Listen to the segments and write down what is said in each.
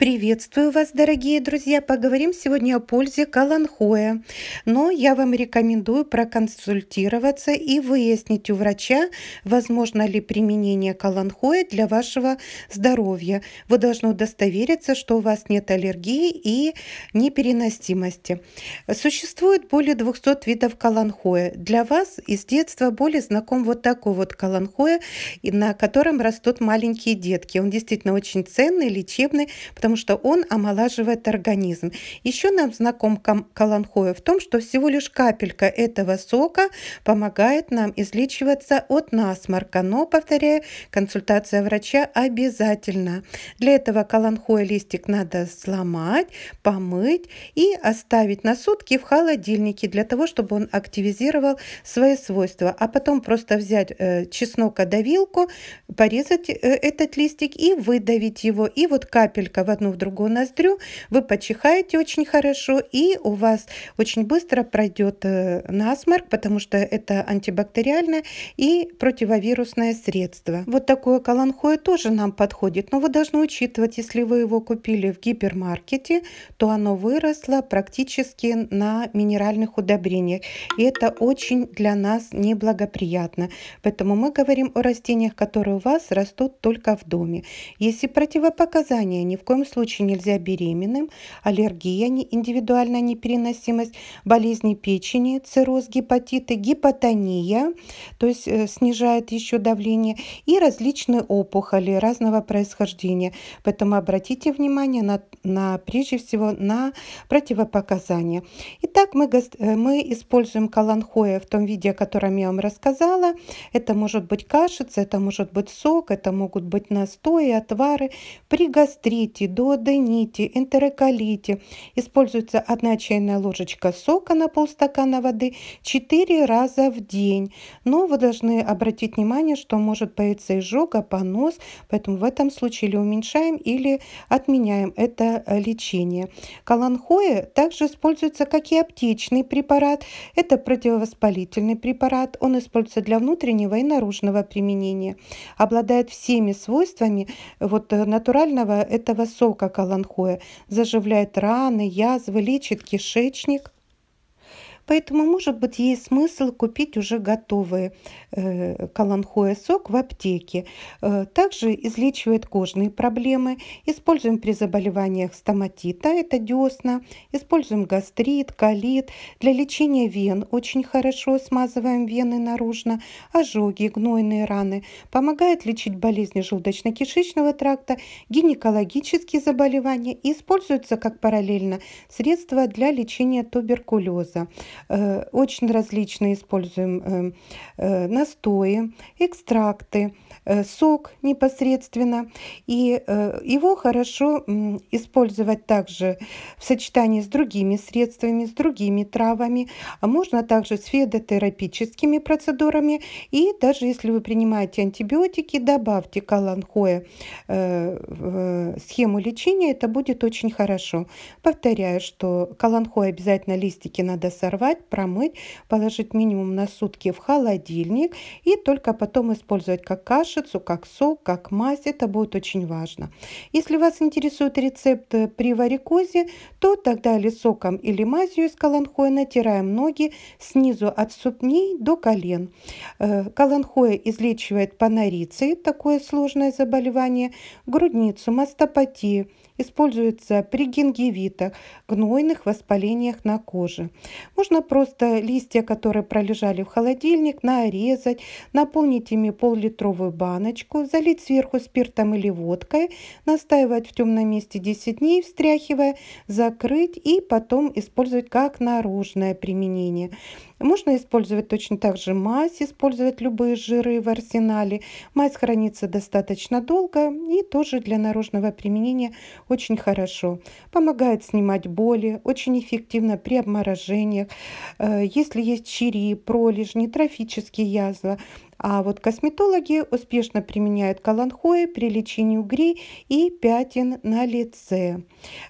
Приветствую вас, дорогие друзья! Поговорим сегодня о пользе каланхоя. Но я вам рекомендую проконсультироваться и выяснить у врача, возможно ли применение каланхоя для вашего здоровья. Вы должны удостовериться, что у вас нет аллергии и непереносимости. Существует более 200 видов каланхоя. Для вас из детства более знаком вот такой вот каланхоя, на котором растут маленькие детки. Он действительно очень ценный, лечебный, потому потому что он омолаживает организм. Еще нам знаком каланхоя в том, что всего лишь капелька этого сока помогает нам излечиваться от насморка. Но, повторяю, консультация врача обязательна. Для этого каланхоя листик надо сломать, помыть и оставить на сутки в холодильнике для того, чтобы он активизировал свои свойства. А потом просто взять э, чеснокодавилку, порезать э, этот листик и выдавить его. И вот капелька в одну в другую ноздрю, вы почихаете очень хорошо, и у вас очень быстро пройдет э, насморк, потому что это антибактериальное и противовирусное средство. Вот такое каланхоэ тоже нам подходит, но вы должны учитывать, если вы его купили в гипермаркете, то оно выросло практически на минеральных удобрениях. И это очень для нас неблагоприятно. Поэтому мы говорим о растениях, которые у вас растут только в доме. Если противопоказания ни в коем случае нельзя беременным, аллергия, индивидуальная непереносимость, болезни печени, цирроз, гепатиты, гипотония, то есть э, снижает еще давление, и различные опухоли разного происхождения. Поэтому обратите внимание на, на прежде всего на противопоказания. Итак, мы, э, мы используем каланхоя в том виде, о котором я вам рассказала. Это может быть кашица, это может быть сок, это могут быть настои, отвары. При гастрите, дуодените, энтероколите. Используется одна чайная ложечка сока на полстакана воды 4 раза в день. Но вы должны обратить внимание, что может появиться изжога, понос, поэтому в этом случае или уменьшаем, или отменяем это э, лечение. Каланхоэ также используется как и аптечный препарат. Это противовоспалительный препарат. Он используется для внутреннего и наружного применения. Обладает всеми свойствами вот, э, натурального этого сока сока каланхоя заживляет раны, язвы, лечит кишечник. Поэтому, может быть, есть смысл купить уже готовый э, каланхоя сок в аптеке. Э, также излечивает кожные проблемы. Используем при заболеваниях стоматита, это десна. Используем гастрит, колит. Для лечения вен очень хорошо смазываем вены наружно. Ожоги, гнойные раны. Помогает лечить болезни желудочно-кишечного тракта, гинекологические заболевания. И используется как параллельно средство для лечения туберкулеза. Э, очень различные используем э, э, настои, экстракты, сок непосредственно. И его хорошо использовать также в сочетании с другими средствами, с другими травами. А можно также с федотерапическими процедурами. И даже если вы принимаете антибиотики, добавьте каланхоя в схему лечения, это будет очень хорошо. Повторяю, что каланхоя обязательно листики надо сорвать сорвать, промыть, положить минимум на сутки в холодильник и только потом использовать как кашицу, как сок, как мазь. Это будет очень важно. Если вас интересует рецепт при варикозе, то тогда или соком, или мазью из каланхоя натираем ноги снизу от ступней до колен. Э, каланхоя излечивает панорицей, такое сложное заболевание, грудницу, мастопатию, используется при гингивитах, гнойных воспалениях на коже. Можно просто листья, которые пролежали в холодильник, нарезать, наполнить ими пол-литровую баночку, залить сверху спиртом или водкой, настаивать в темном месте 10 дней, встряхивая, закрыть и потом использовать как наружное применение. Можно использовать точно так же мазь, использовать любые жиры в арсенале. Мазь хранится достаточно долго и тоже для наружного применения очень хорошо. Помогает снимать боли, очень эффективно при обморожениях. Э, если есть чири, пролежни, трофические язвы, а вот косметологи успешно применяют каланхоэ при лечении угрей и пятен на лице.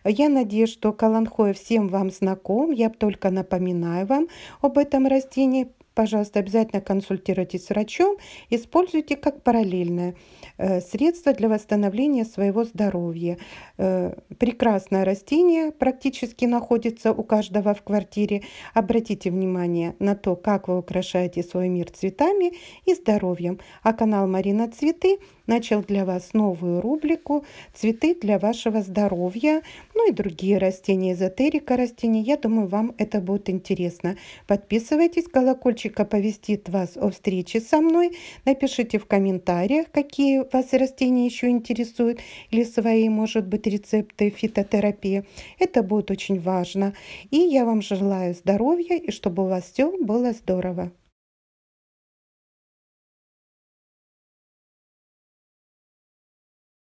Я надеюсь, что каланхоэ всем вам знаком. Я только напоминаю вам об этом растении. Пожалуйста, обязательно консультируйтесь с врачом. Используйте как параллельное э, средство для восстановления своего здоровья. Э, прекрасное растение практически находится у каждого в квартире. Обратите внимание на то, как вы украшаете свой мир цветами и здоровьем. А канал Марина Цветы начал для вас новую рубрику «Цветы для вашего здоровья», ну и другие растения, эзотерика растений. Я думаю, вам это будет интересно. Подписывайтесь, колокольчик оповестит вас о встрече со мной. Напишите в комментариях, какие вас растения еще интересуют или свои, может быть, рецепты фитотерапии. Это будет очень важно. И я вам желаю здоровья и чтобы у вас все было здорово.